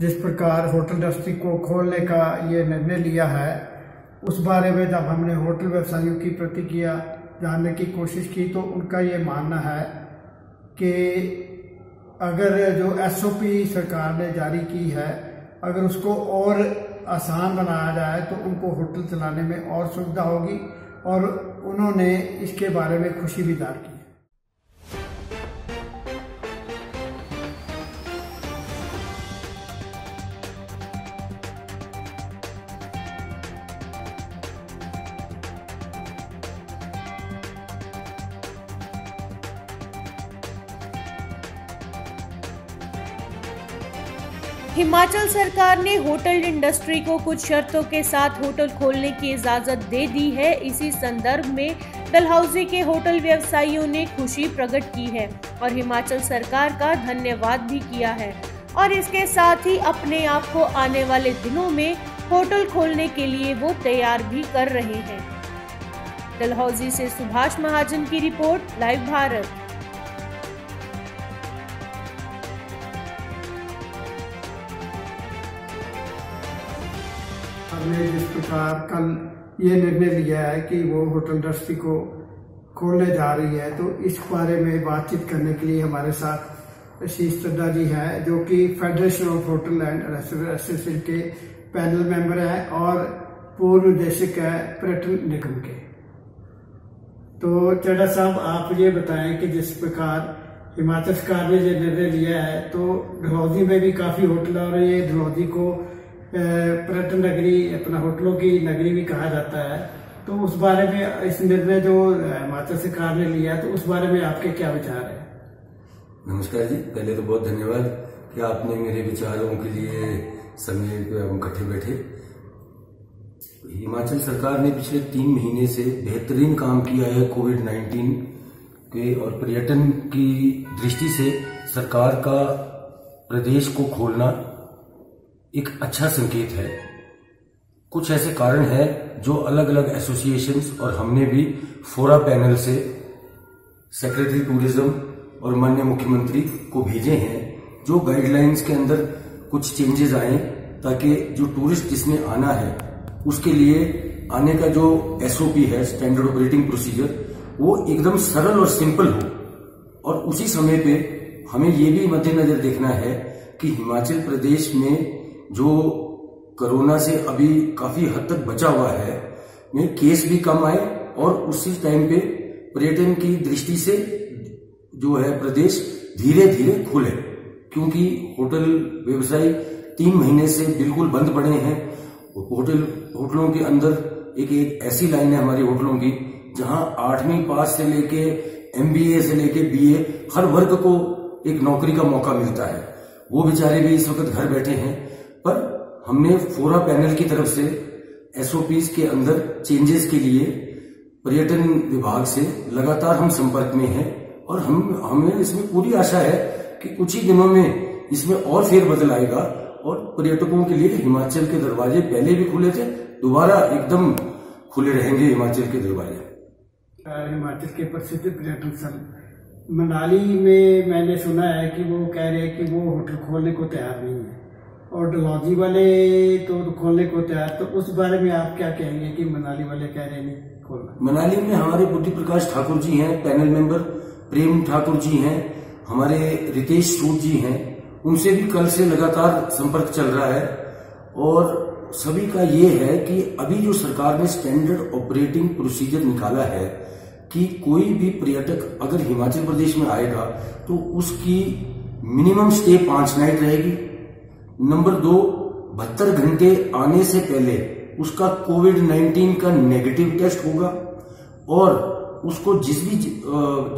जिस प्रकार hotel industry को खोलने का ये निर्णय लिया है, उस बारे में जब हमने होटल व्यवसायियों की प्रतिक्रिया जानने की कोशिश की तो उनका ये मानना है कि अगर जो एसओपी सरकार ने जारी की है, अगर उसको और आसान बनाया जाए तो उनको होटल चलाने में और सुविधा होगी और उन्होंने इसके बारे में खुशी भी ज़ाहिर की। हिमाचल सरकार ने होटल इंडस्ट्री को कुछ शर्तों के साथ होटल खोलने की इजाज़त दे दी है। इसी संदर्भ में डलहौजी के होटल व्यवसायियों ने खुशी प्रकट की है और हिमाचल सरकार का धन्यवाद भी किया है। और इसके साथ ही अपने आप को आने वाले दिनों में होटल खोलने के लिए वो तैयार भी कर रहे हैं। डलहौजी से सुभाष महाजन की रिपोर्ट, लाइव भारत। हमने जिस प्रकार कल ये निर्णय लिया है कि वो होटल इंडस्ट्री को खोलने जा रही है तो इस बारे में बातचीत करने के लिए हमारे साथ शीश चड्डा जी हैं, जो कि federation of hotel and restaurant के पैनल मेंबर हैं और पूर्व निदेशक है पर्यटन निगम के। तो चड्डा साहब, आप ये बताएँ कि जिस प्रकार हिमाचल सरकार ने जो निर्णय लिया है तो ढलौजी में भी काफ़ी होटल और ये ढलौजी को पर्यटन नगरी, अपना होटलों की नगरी भी कहा जाता है। तो उस बारे में, इस निर्णय जो हिमाचल सरकार ने लिया है तो उस बारे में आपके क्या विचार है? नमस्कार जी, पहले तो बहुत धन्यवाद कि आपने मेरे विचारों के लिए समय इकट्ठे बैठे। हिमाचल सरकार ने पिछले तीन महीने से बेहतरीन काम किया है कोविड 19 के और पर्यटन की दृष्टि से सरकार का प्रदेश को खोलना। एक अच्छा संकेत है। कुछ ऐसे कारण हैं जो अलग अलग एसोसिएशन और हमने भी फोरा पैनल से सेक्रेटरी टूरिज़्म और मान्य मुख्यमंत्री को भेजे हैं, जो गाइडलाइंस के अंदर कुछ चेंजेस आए ताकि जो टूरिस्ट जिसने आना है, उसके लिए आने का जो एसओपी है स्टैंडर्ड ऑपरेटिंग प्रोसीजर वो एकदम सरल और सिंपल हो। और उसी समय पे हमें ये भी मद्देनजर देखना है कि हिमाचल प्रदेश में जो कोरोना से अभी काफ़ी हद तक बचा हुआ है, में केस भी कम आए और उसी टाइम पे पर्यटन की दृष्टि से जो है प्रदेश धीरे धीरे खुले, क्योंकि होटल व्यवसाय तीन महीने से बिल्कुल बंद पड़े हैं। होटल, होटलों के अंदर एक एक ऐसी लाइन है हमारी होटलों की, जहाँ आठवीं पास से लेके एमबीए से लेके बीए हर वर्ग को एक नौकरी का मौका मिलता है। वो बेचारे भी इस वक्त घर बैठे हैं। पर हमने फोरा पैनल की तरफ़ से एसओपीज के अंदर चेंजेस के लिए पर्यटन विभाग से लगातार हम संपर्क में हैं और हम, हमें इसमें पूरी आशा है कि कुछ ही दिनों में इसमें और फेरबदल आएगा और पर्यटकों के लिए हिमाचल के दरवाजे पहले भी खुले थे, दोबारा एकदम खुले रहेंगे हिमाचल के दरवाजे। हिमाचल के प्रसिद्ध पर्यटन स्थल। मनाली में मैंने सुना है कि वो कह रहे हैं कि वो होटल खोलने को तैयार नहीं है। और डलहौजी वाले तो खोलने को तैयार तो उस बारे में आप क्या कहेंगे कि मनाली वाले कह रहे हैं खोलना? मनाली में हमारे बुद्धि प्रकाश ठाकुर जी हैं, पैनल मेंबर प्रेम ठाकुर जी हैं, हमारे रितेश सूद जी हैं, उनसे भी कल से लगातार संपर्क चल रहा है। और सभी का ये है कि अभी जो सरकार ने स्टैंडर्ड ऑपरेटिंग प्रोसीजर निकाला है कि कोई भी पर्यटक अगर हिमाचल प्रदेश में आएगा तो उसकी मिनिमम स्टे पाँच नाइट रहेगी। नंबर दो, बहत्तर घंटे आने से पहले उसका कोविड 19 का नेगेटिव टेस्ट होगा और उसको जिस भी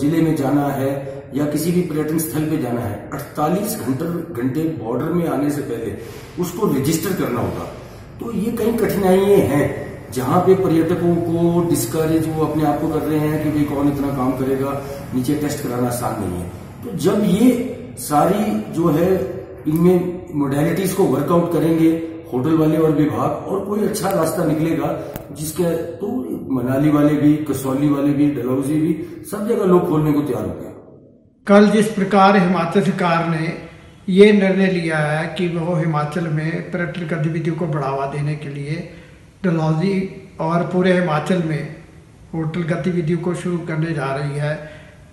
ज़िले में जाना है या किसी भी पर्यटन स्थल पे जाना है 48 घंटे घंटे बॉर्डर में आने से पहले उसको रजिस्टर करना होगा। तो ये कई कठिनाइयाँ हैं जहाँ पे पर्यटकों को डिस्करेज वो अपने आप को कर रहे हैं कि भाई कौन इतना काम करेगा, नीचे टेस्ट कराना आसान नहीं है। तो जब ये सारी जो है इनमें मोडेलिटीज को वर्कआउट करेंगे होटल वाले और विभाग, और कोई अच्छा रास्ता निकलेगा, जिसके तो मनाली वाले भी, कसौली वाले भी, डलहौजी भी, सब जगह लोग खोलने को तैयार हो गए। कल जिस प्रकार हिमाचल सरकार ने ये निर्णय लिया है कि वो हिमाचल में पर्यटन गतिविधियों को बढ़ावा देने के लिए डलहौजी और पूरे हिमाचल में होटल गतिविधियों को शुरू करने जा रही है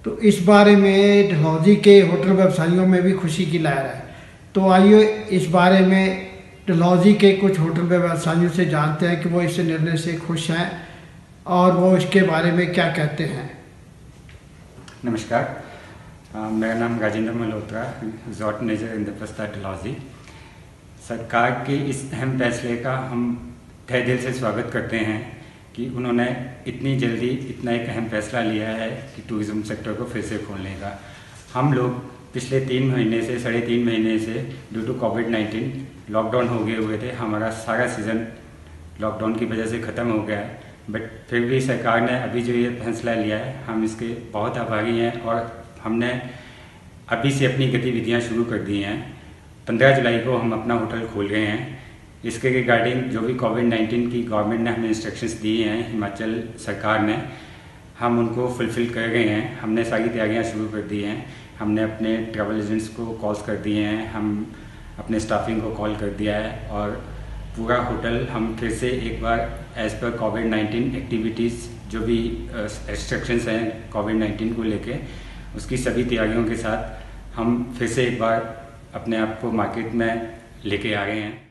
तो इस बारे में डलहौजी के होटल व्यवसायियों में भी खुशी की लहर है। तो आइए इस बारे में डलहौजी के कुछ होटल व्यवसायियों से जानते हैं कि वो इस निर्णय से खुश हैं और वो इसके बारे में क्या कहते हैं। नमस्कार। मेरा नाम राजेंद्र मल्होत्रा रिजॉर्ट मैनेजर इंद्रप्रस्था टेलॉजी सरकार के इस अहम फैसले का हम तय दिल से स्वागत करते हैं कि उन्होंने इतनी जल्दी इतना एक अहम फैसला लिया है कि टूरिज़्म सेक्टर को फिर से खोलने का हम लोग पिछले तीन महीने से, साढ़े तीन महीने से due to covid nineteen lockdown हो गए हुए थे। हमारा सारा सीज़न लॉकडाउन की वजह से ख़त्म हो गया। है बट फिर भी सरकार ने अभी जो ये फैसला लिया है, हम इसके बहुत आभारी हैं और हमने अभी से अपनी गतिविधियाँ शुरू कर दी हैं। पंद्रह जुलाई को हम अपना होटल खोल रहे हैं। इसके रिगार्डिंग जो भी कोविड नाइन्टीन की गवर्नमेंट ने हमें इंस्ट्रक्शंस दिए हैं, हिमाचल सरकार ने, हम उनको फुलफ़िल कर गए हैं। हमने सारी तैयारियाँ शुरू कर दी हैं। हमने अपने ट्रैवल एजेंट्स को कॉल्स कर दिए हैं, हम अपने स्टाफिंग को कॉल कर दिया है और पूरा होटल हम फिर से एक बार as per covid nineteen activities जो भी रेस्ट्रिक्शंस हैं कोविड नाइन्टीन को लेके, उसकी सभी तैयारियों के साथ हम फिर से एक बार अपने आप को मार्केट में लेके आ गए हैं।